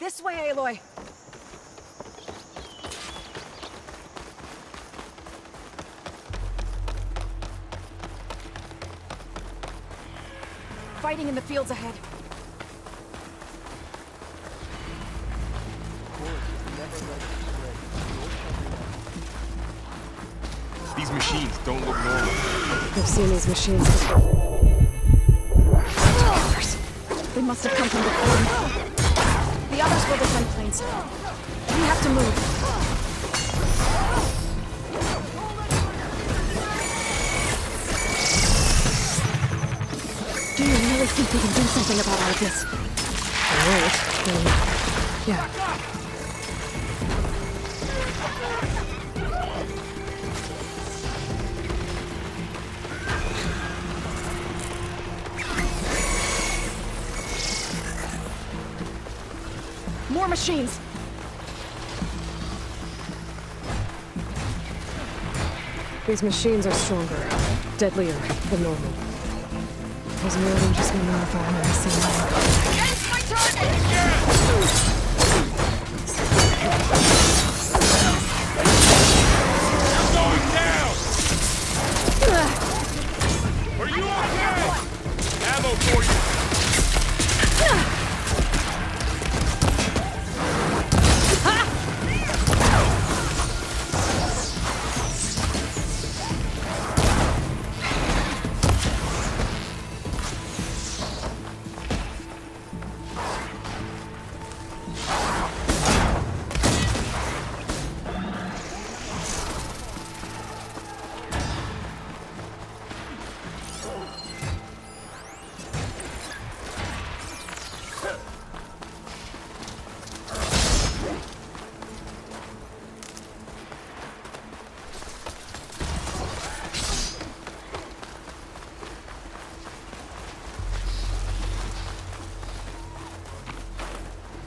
This way, Aloy. Fighting in the fields ahead. These machines don't look normal. I've seen these machines before. They must have come from the cordon. The others will defend planes. We have to move. Do you really think we can do something about all of this? Alright, then... Yeah. More machines! These machines are stronger, deadlier than normal. There's more than just in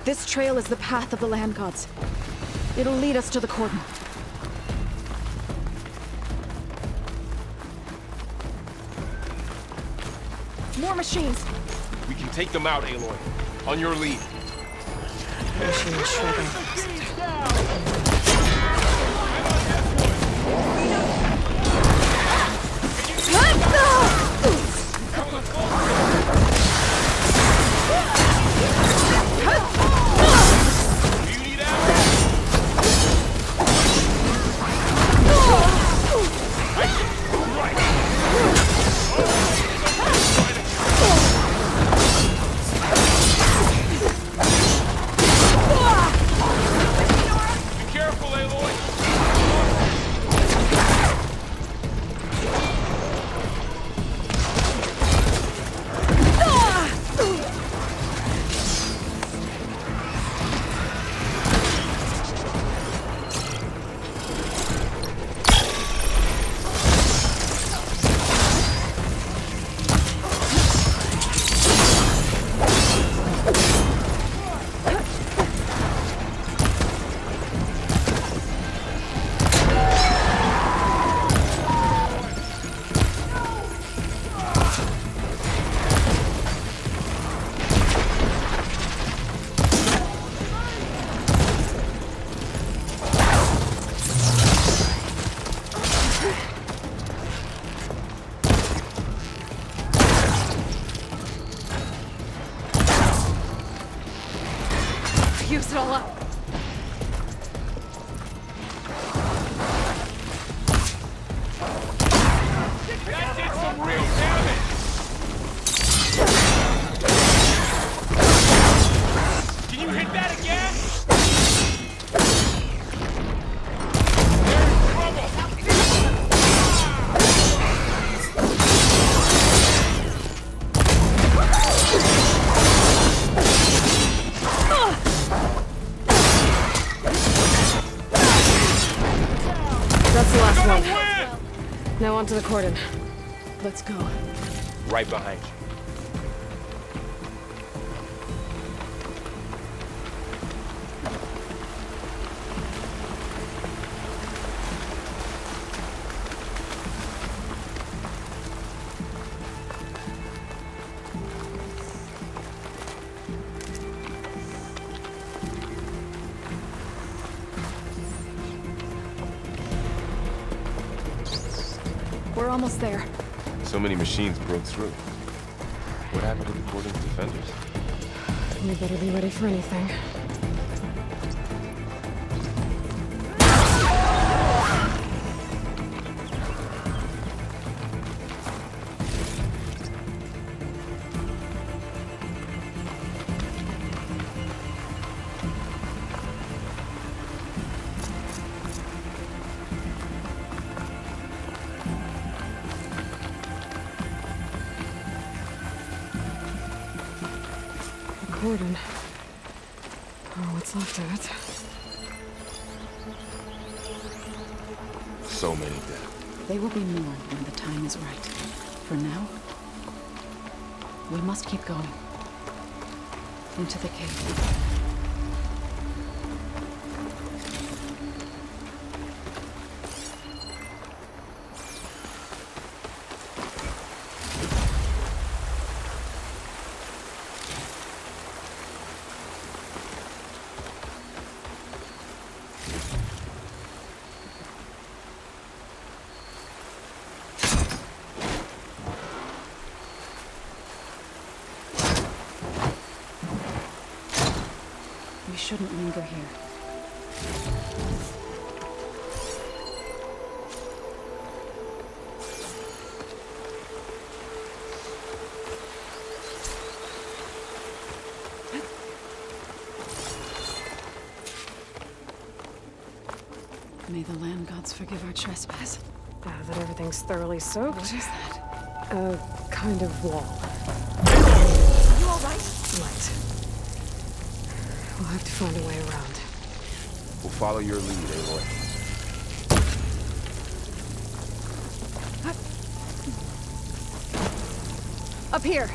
This trail is the path of the land gods. It'll lead us to the cordon. More machines! We can take them out, Aloy. On your lead. Machine shredding. That did some real damage! The cordon. Let's go. Right behind you. Almost there. So many machines broke through. What happened to the Cordon's defenders? We better be ready for anything. Cordon. Oh, what's left of it? So many dead. They will be more when the time is right. For now, we must keep going. Into the cave. We shouldn't linger here. May the land gods forgive our trespass. Now that everything's thoroughly soaked, What is that? a kind of wall. You all right? Right. We'll have to find a way around. We'll follow your lead, Aloy. Up here.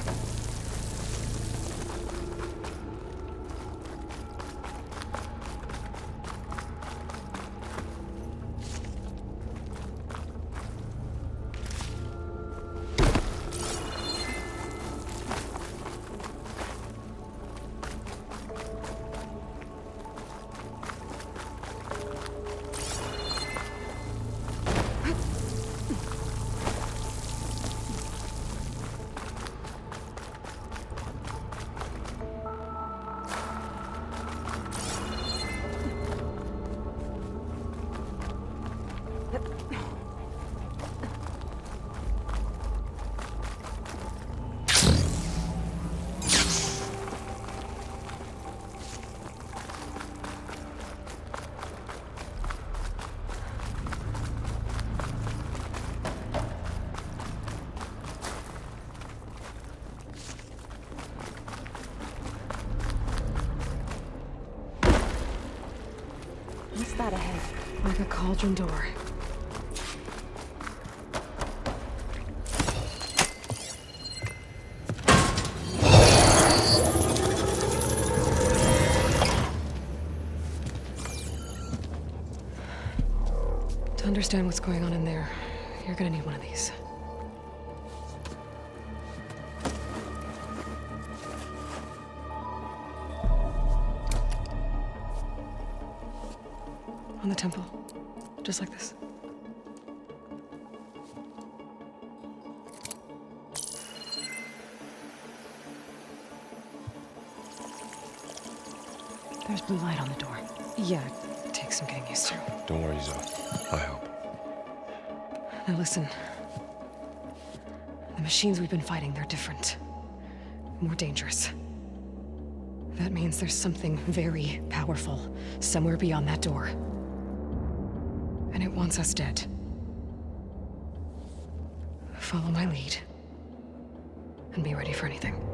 Cauldron door. To understand what's going on in there, you're gonna need one of these. On the temple. Just like this. There's blue light on the door. Yeah, it takes some getting used to. Don't worry, Zo. I help. Now listen. The machines we've been fighting, they're different. More dangerous. That means there's something very powerful somewhere beyond that door. Wants us dead. Follow my lead. And be ready for anything.